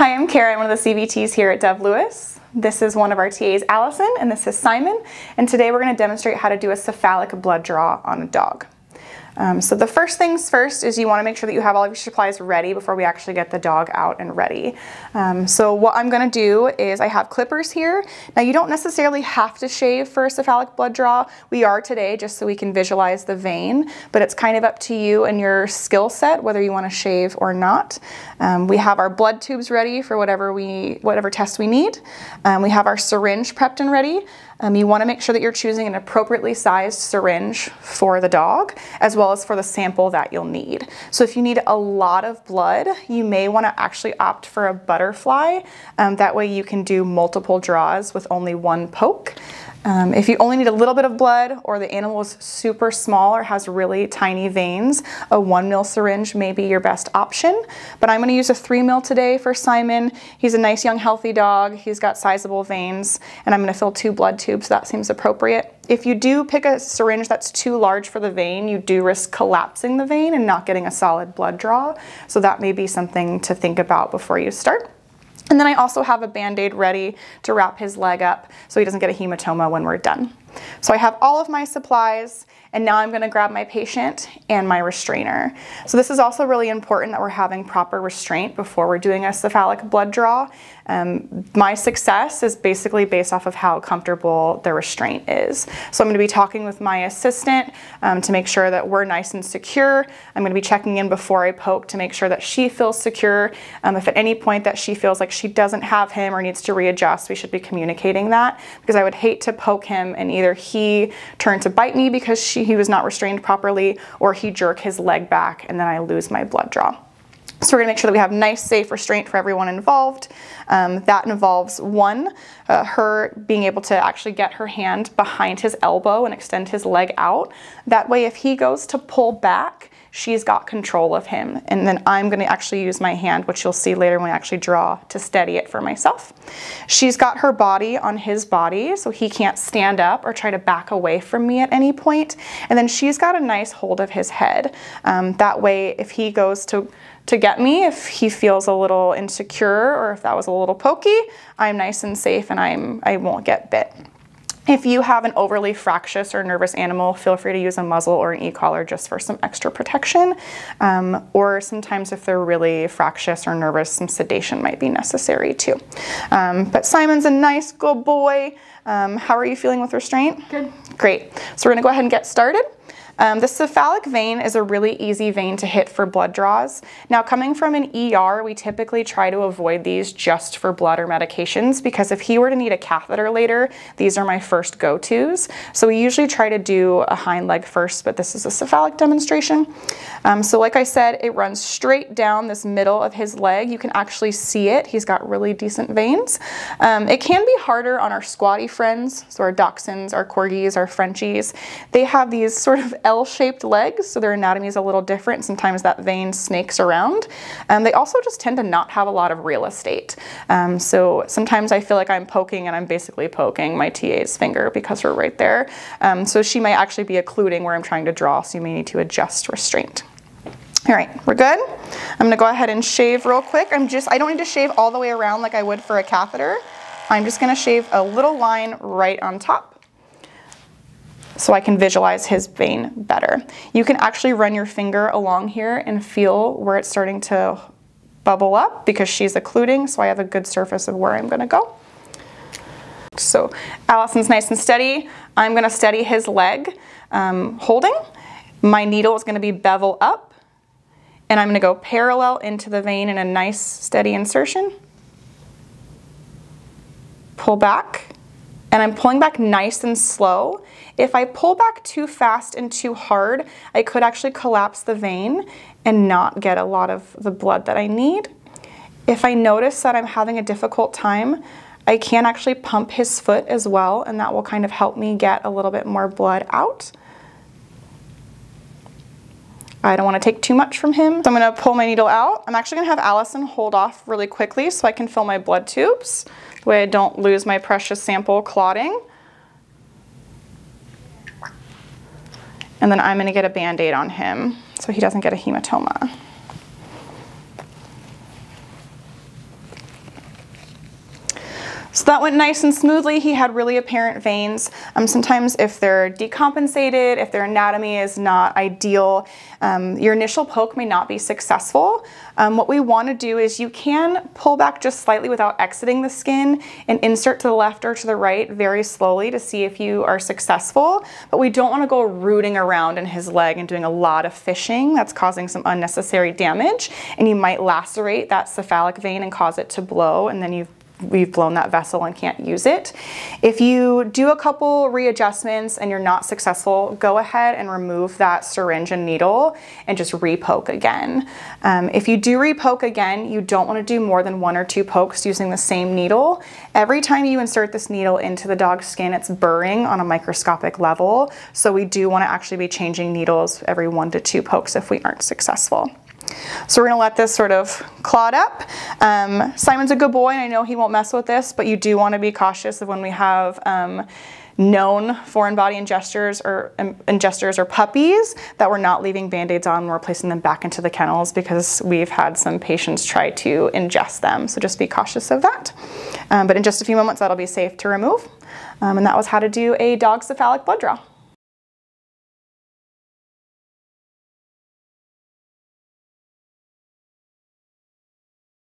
Hi, I'm Kara. I'm one of the CVTs here at DoveLewis. This is one of our TAs, Allison, and this is Simon. And today we're going to demonstrate how to do a cephalic blood draw on a dog. Um, so the first things first is you want to make sure that you have all of your supplies ready before we actually get the dog out and ready. Um, so what I'm going to do is I have clippers here. Now you don't necessarily have to shave for a cephalic blood draw. We are today just so we can visualize the vein, but it's kind of up to you and your skill set whether you want to shave or not. Um, we have our blood tubes ready for whatever we whatever test we need. Um, we have our syringe prepped and ready. Um, you want to make sure that you're choosing an appropriately sized syringe for the dog, as well as for the sample that you'll need. So if you need a lot of blood, you may want to actually opt for a butterfly. Um, that way you can do multiple draws with only one poke. Um, if you only need a little bit of blood or the animal is super small or has really tiny veins, a one mil syringe may be your best option. But I'm gonna use a three mil today for Simon. He's a nice young healthy dog. He's got sizable veins and I'm gonna fill two blood tubes. So that seems appropriate. If you do pick a syringe that's too large for the vein, you do risk collapsing the vein and not getting a solid blood draw. So that may be something to think about before you start. And then I also have a band-aid ready to wrap his leg up so he doesn't get a hematoma when we're done. So I have all of my supplies and now I'm gonna grab my patient and my restrainer. So this is also really important that we're having proper restraint before we're doing a cephalic blood draw. Um, my success is basically based off of how comfortable the restraint is. So I'm going to be talking with my assistant um, to make sure that we're nice and secure. I'm going to be checking in before I poke to make sure that she feels secure. Um, if at any point that she feels like she doesn't have him or needs to readjust, we should be communicating that because I would hate to poke him and either he turn to bite me because she, he was not restrained properly or he jerk his leg back and then I lose my blood draw. So we're gonna make sure that we have nice, safe restraint for everyone involved. Um, that involves one, uh, her being able to actually get her hand behind his elbow and extend his leg out. That way, if he goes to pull back, she's got control of him. And then I'm gonna actually use my hand, which you'll see later when I actually draw to steady it for myself. She's got her body on his body, so he can't stand up or try to back away from me at any point. And then she's got a nice hold of his head. Um, that way, if he goes to to get me if he feels a little insecure or if that was a little pokey, I'm nice and safe and I'm, I won't get bit. If you have an overly fractious or nervous animal, feel free to use a muzzle or an e-collar just for some extra protection. Um, or sometimes if they're really fractious or nervous, some sedation might be necessary too. Um, but Simon's a nice good boy. Um, how are you feeling with restraint? Good. Great. So we're gonna go ahead and get started. Um, the cephalic vein is a really easy vein to hit for blood draws. Now coming from an ER, we typically try to avoid these just for blood or medications because if he were to need a catheter later, these are my first go-tos. So we usually try to do a hind leg first, but this is a cephalic demonstration. Um, so like I said, it runs straight down this middle of his leg. You can actually see it. He's got really decent veins. Um, it can be harder on our squatty friends, so our dachshunds, our corgis, our Frenchies. They have these sort of L-shaped legs, so their anatomy is a little different. Sometimes that vein snakes around. Um, they also just tend to not have a lot of real estate. Um, so sometimes I feel like I'm poking and I'm basically poking my TA's finger because we're right there. Um, so she might actually be occluding where I'm trying to draw, so you may need to adjust restraint. All right, we're good. I'm gonna go ahead and shave real quick. I'm just, I don't need to shave all the way around like I would for a catheter. I'm just gonna shave a little line right on top so I can visualize his vein better. You can actually run your finger along here and feel where it's starting to bubble up because she's occluding, so I have a good surface of where I'm gonna go. So Allison's nice and steady. I'm gonna steady his leg, um, holding. My needle is gonna be bevel up, and I'm gonna go parallel into the vein in a nice steady insertion. Pull back, and I'm pulling back nice and slow. If I pull back too fast and too hard, I could actually collapse the vein and not get a lot of the blood that I need. If I notice that I'm having a difficult time, I can actually pump his foot as well, and that will kind of help me get a little bit more blood out. I don't want to take too much from him. So I'm going to pull my needle out. I'm actually going to have Allison hold off really quickly so I can fill my blood tubes. Way I don't lose my precious sample clotting. And then I'm going to get a band-aid on him so he doesn't get a hematoma. That went nice and smoothly. He had really apparent veins. Um, sometimes if they're decompensated, if their anatomy is not ideal, um, your initial poke may not be successful. Um, what we want to do is you can pull back just slightly without exiting the skin and insert to the left or to the right very slowly to see if you are successful. But we don't want to go rooting around in his leg and doing a lot of fishing. That's causing some unnecessary damage and you might lacerate that cephalic vein and cause it to blow and then you've we've blown that vessel and can't use it. If you do a couple readjustments and you're not successful, go ahead and remove that syringe and needle and just repoke again. Um, if you do repoke again, you don't want to do more than one or two pokes using the same needle. Every time you insert this needle into the dog's skin, it's burring on a microscopic level. So we do want to actually be changing needles every one to two pokes if we aren't successful. So we're gonna let this sort of clot up. Um, Simon's a good boy and I know he won't mess with this, but you do wanna be cautious of when we have um, known foreign body ingestors or um, ingesters or puppies that we're not leaving band-aids on, we're placing them back into the kennels because we've had some patients try to ingest them. So just be cautious of that. Um, but in just a few moments, that'll be safe to remove. Um, and that was how to do a dog cephalic blood draw.